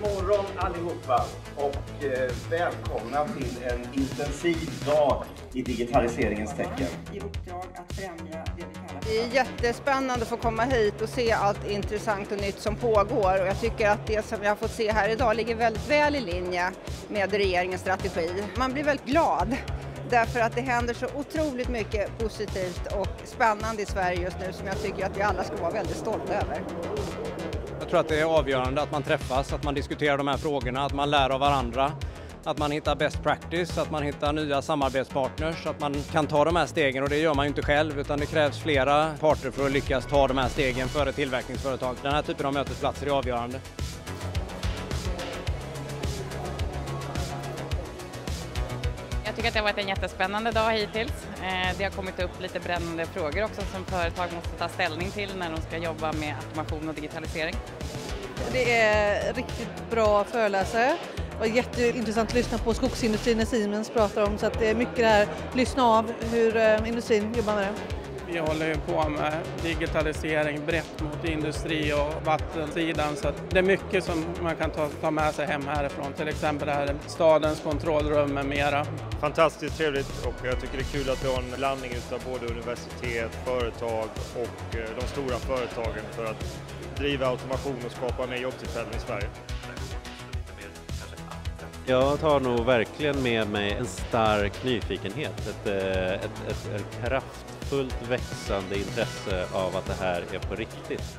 morgon allihopa och eh, välkomna till en intensiv dag i digitaliseringens tecken. i uppdrag att främja det vi kallar Det är jättespännande att få komma hit och se allt intressant och nytt som pågår och jag tycker att det som jag har fått se här idag ligger väldigt väl i linje med regeringens strategi. Man blir väldigt glad därför att det händer så otroligt mycket positivt och spännande i Sverige just nu som jag tycker att vi alla ska vara väldigt stolta över. Jag tror att det är avgörande att man träffas, att man diskuterar de här frågorna, att man lär av varandra, att man hittar best practice, att man hittar nya samarbetspartners, att man kan ta de här stegen och det gör man ju inte själv utan det krävs flera parter för att lyckas ta de här stegen för ett tillverkningsföretag. Den här typen av mötesplatser är avgörande. Tycker att det har varit en jättespännande dag hittills. Eh, det har kommit upp lite brännande frågor också som företag måste ta ställning till när de ska jobba med automation och digitalisering. Det är riktigt bra föreläsare. Det var jätteintressant att lyssna på skogsindustrin när Siemens pratar om så att det är mycket det här, lyssna av hur eh, industrin jobbar med det. Vi håller ju på med digitalisering brett mot industri och vattensidan så att det är mycket som man kan ta, ta med sig hem härifrån. Till exempel det här stadens kontrollrum med mera. Fantastiskt trevligt och jag tycker det är kul att vi har en blandning utav både universitet, företag och eh, de stora företagen för att driva automation och skapa mer jobbtillfällen i Sverige. Jag tar nog verkligen med mig en stark nyfikenhet, ett, eh, ett, ett, ett kraftfullt växande intresse av att det här är på riktigt.